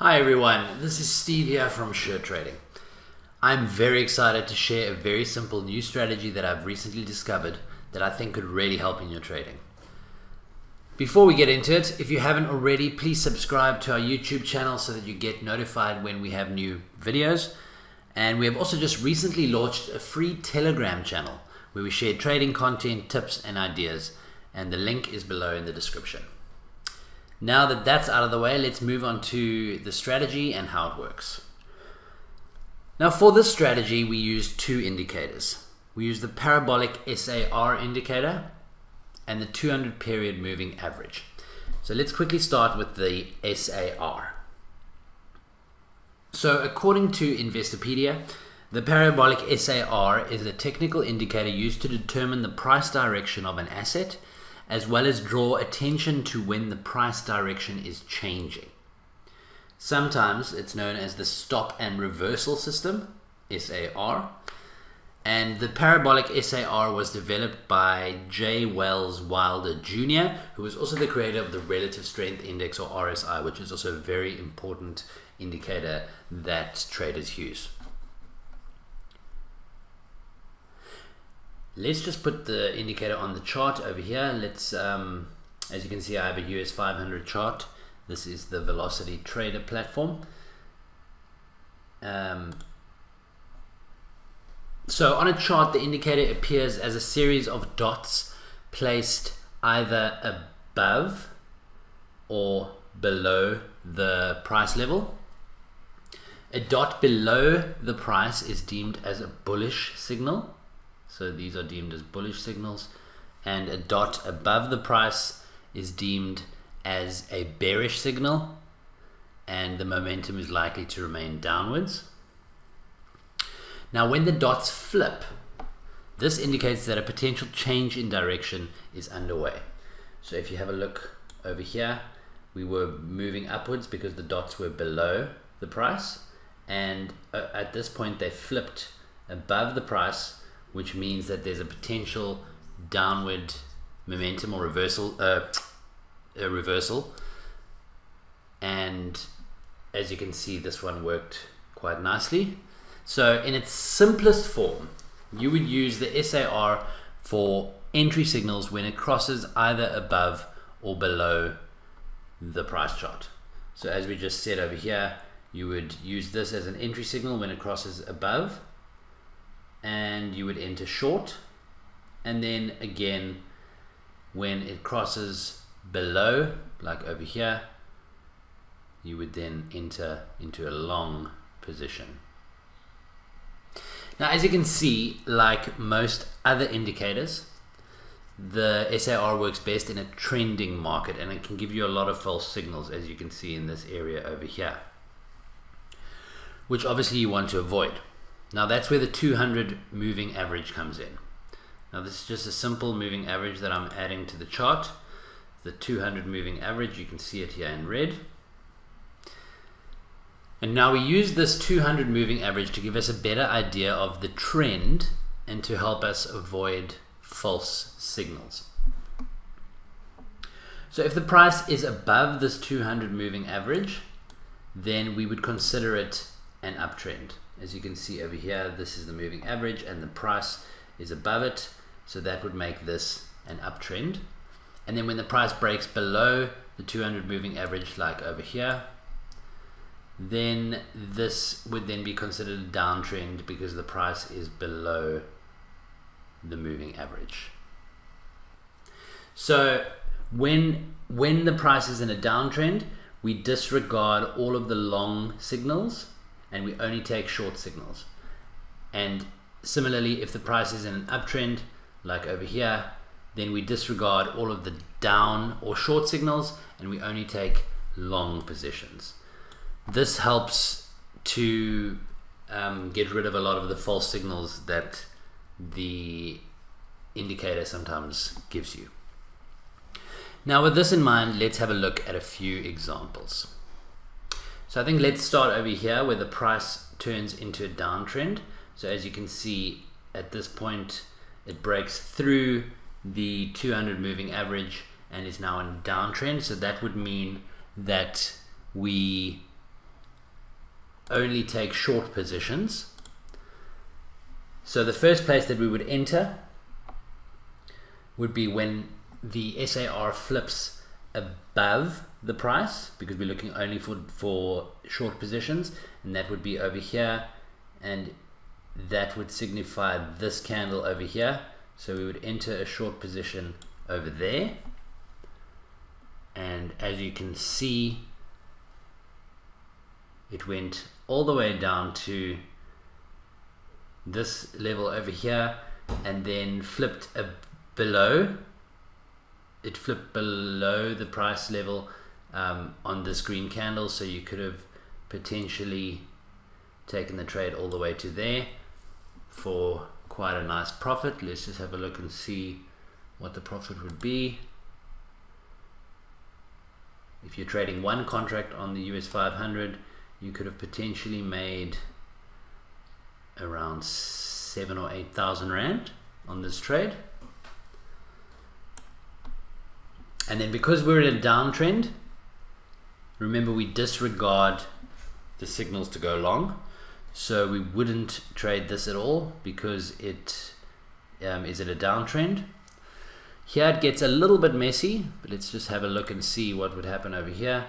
Hi everyone, this is Steve here from Sure Trading. I'm very excited to share a very simple new strategy that I've recently discovered that I think could really help in your trading. Before we get into it, if you haven't already, please subscribe to our YouTube channel so that you get notified when we have new videos. And we have also just recently launched a free Telegram channel where we share trading content, tips, and ideas. And the link is below in the description. Now that that's out of the way, let's move on to the strategy and how it works. Now for this strategy, we use two indicators. We use the parabolic SAR indicator and the 200 period moving average. So let's quickly start with the SAR. So according to Investopedia, the parabolic SAR is a technical indicator used to determine the price direction of an asset as well as draw attention to when the price direction is changing. Sometimes it's known as the stop and reversal system, SAR, and the parabolic SAR was developed by J. Welles Wilder Jr., who was also the creator of the Relative Strength Index or RSI, which is also a very important indicator that traders use. Let's just put the indicator on the chart over here. Let's, um, as you can see, I have a US 500 chart. This is the Velocity Trader platform. Um, so on a chart, the indicator appears as a series of dots placed either above or below the price level. A dot below the price is deemed as a bullish signal so these are deemed as bullish signals. And a dot above the price is deemed as a bearish signal. And the momentum is likely to remain downwards. Now when the dots flip, this indicates that a potential change in direction is underway. So if you have a look over here, we were moving upwards because the dots were below the price. And uh, at this point, they flipped above the price which means that there's a potential downward momentum or reversal, uh, a reversal. And as you can see, this one worked quite nicely. So in its simplest form, you would use the SAR for entry signals when it crosses either above or below the price chart. So as we just said over here, you would use this as an entry signal when it crosses above and you would enter short. And then again when it crosses below like over here you would then enter into a long position. Now as you can see like most other indicators the SAR works best in a trending market and it can give you a lot of false signals as you can see in this area over here which obviously you want to avoid now that's where the 200 moving average comes in. Now this is just a simple moving average that I'm adding to the chart. The 200 moving average, you can see it here in red. And now we use this 200 moving average to give us a better idea of the trend and to help us avoid false signals. So if the price is above this 200 moving average, then we would consider it an uptrend. As you can see over here, this is the moving average and the price is above it. So that would make this an uptrend. And then when the price breaks below the 200 moving average, like over here, then this would then be considered a downtrend because the price is below the moving average. So when when the price is in a downtrend, we disregard all of the long signals and we only take short signals. And similarly, if the price is in an uptrend, like over here, then we disregard all of the down or short signals and we only take long positions. This helps to um, get rid of a lot of the false signals that the indicator sometimes gives you. Now with this in mind, let's have a look at a few examples. So I think let's start over here where the price turns into a downtrend. So as you can see at this point, it breaks through the 200 moving average and is now in downtrend. So that would mean that we only take short positions. So the first place that we would enter would be when the SAR flips above the price because we're looking only for, for short positions and that would be over here and that would signify this candle over here. So we would enter a short position over there. And as you can see it went all the way down to this level over here and then flipped below. It flipped below the price level um, on this green candle so you could have potentially taken the trade all the way to there for quite a nice profit. Let's just have a look and see what the profit would be. If you're trading one contract on the US 500 you could have potentially made around seven or eight thousand rand on this trade. And then because we're in a downtrend remember we disregard the signals to go long so we wouldn't trade this at all because it um, is at a downtrend. Here it gets a little bit messy but let's just have a look and see what would happen over here.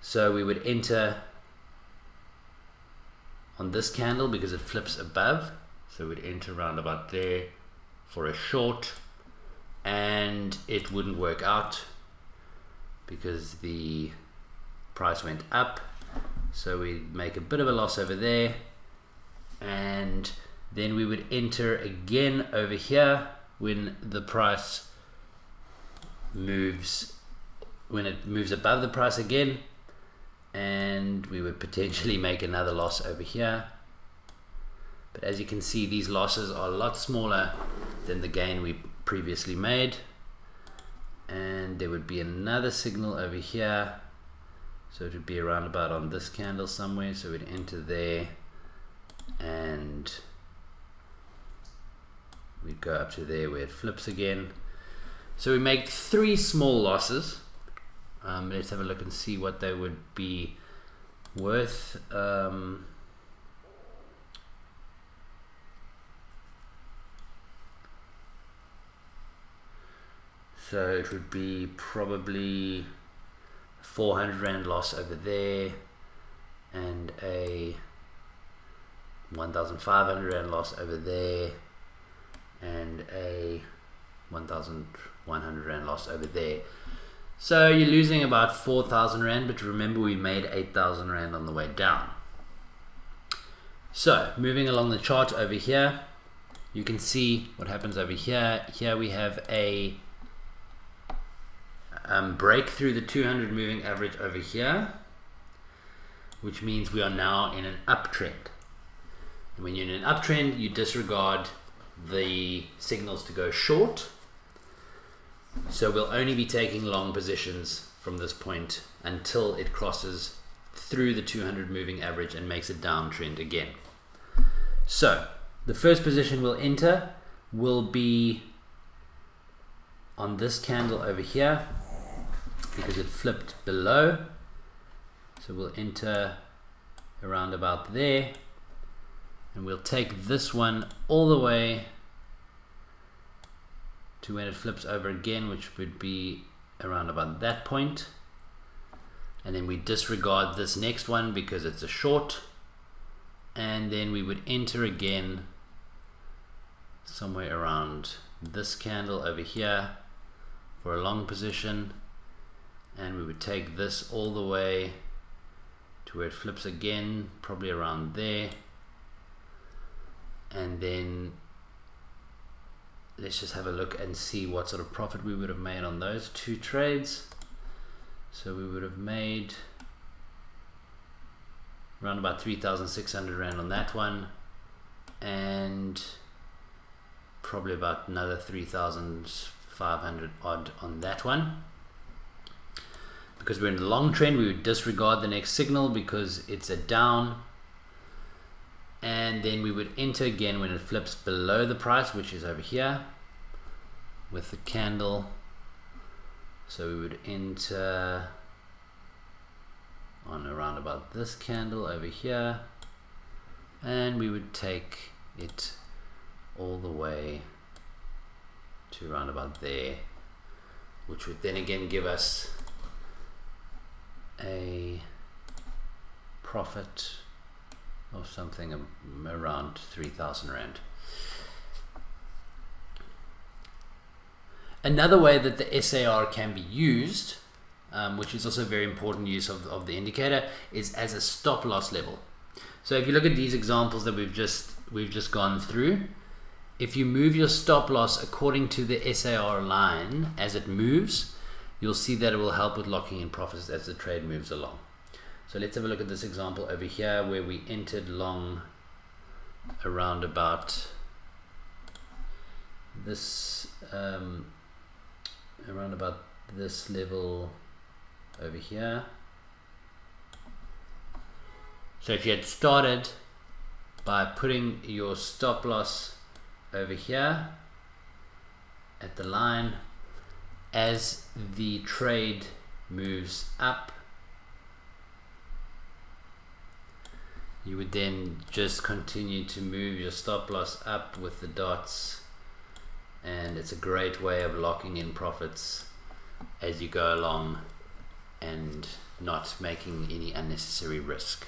So we would enter on this candle because it flips above. So we'd enter around about there for a short and it wouldn't work out because the price went up. So we make a bit of a loss over there. And then we would enter again over here when the price moves when it moves above the price again. And we would potentially make another loss over here. But as you can see these losses are a lot smaller than the gain we previously made. And there would be another signal over here so it would be around about on this candle somewhere so we'd enter there and we'd go up to there where it flips again. So we make three small losses. Um, let's have a look and see what they would be worth. Um, So it would be probably 400 Rand loss over there and a 1,500 Rand loss over there and a 1,100 Rand loss over there. So you're losing about 4,000 Rand, but remember we made 8,000 Rand on the way down. So moving along the chart over here, you can see what happens over here. Here we have a um, break through the 200 moving average over here, which means we are now in an uptrend. And when you're in an uptrend, you disregard the signals to go short. So we'll only be taking long positions from this point until it crosses through the 200 moving average and makes a downtrend again. So the first position we'll enter will be on this candle over here because it flipped below. So we'll enter around about there. And we'll take this one all the way to when it flips over again which would be around about that point. And then we disregard this next one because it's a short. And then we would enter again somewhere around this candle over here for a long position and we would take this all the way to where it flips again probably around there. And then let's just have a look and see what sort of profit we would have made on those two trades. So we would have made around about 3,600 Rand on that one and probably about another 3,500 odd on that one because we're in the long trend we would disregard the next signal because it's a down. And then we would enter again when it flips below the price which is over here with the candle. So we would enter on around about this candle over here. And we would take it all the way to around about there which would then again give us a profit of something around 3,000 Rand. Another way that the SAR can be used, um, which is also a very important use of, of the indicator, is as a stop loss level. So if you look at these examples that we've just we've just gone through, if you move your stop loss according to the SAR line as it moves, you'll see that it will help with locking in profits as the trade moves along. So let's have a look at this example over here where we entered long around about this um, around about this level over here. So if you had started by putting your stop loss over here at the line as the trade moves up you would then just continue to move your stop loss up with the dots and it's a great way of locking in profits as you go along and not making any unnecessary risk.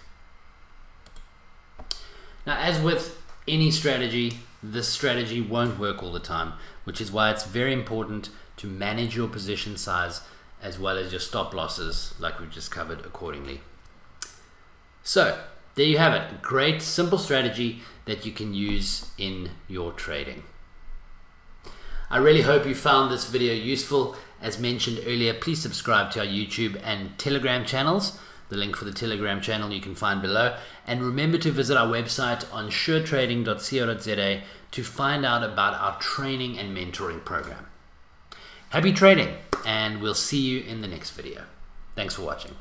Now as with any strategy, this strategy won't work all the time, which is why it's very important to manage your position size as well as your stop losses like we've just covered accordingly. So there you have it. Great simple strategy that you can use in your trading. I really hope you found this video useful. As mentioned earlier, please subscribe to our YouTube and Telegram channels. The link for the Telegram channel you can find below. And remember to visit our website on suretrading.co.za to find out about our training and mentoring program. Happy trading, and we'll see you in the next video. Thanks for watching.